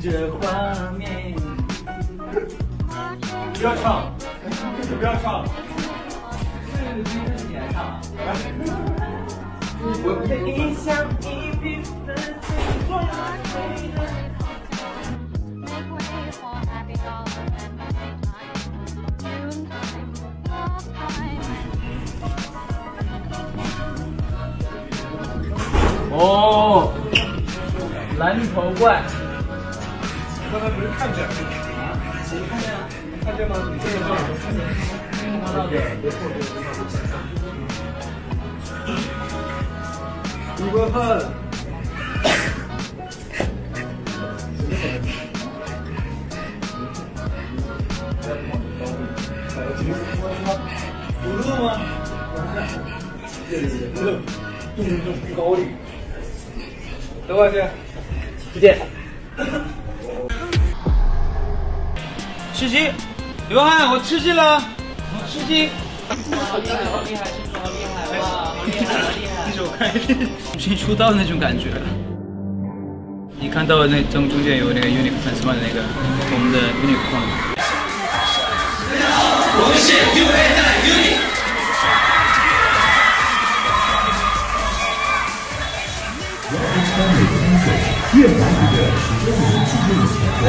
这画面。不要唱，不要唱。你来唱。我的一哦，蓝头怪，刚才不是看见？谁看见？看见吗？这个叫看见。看到的。吴国汉。五路吗？对对对，动作不高的。等会儿见，再见。吃鸡，刘汉，我吃鸡了，我吃鸡。好厉害，好厉害，好厉害，哇，好厉害，好厉害！一手开，重新出道那种感觉。你看到那中中间有那个 Unique 粉丝们的那个我们的 Unique 框。我们是 U N I Unique。三美的音乐，越南语的十周年纪念演唱会。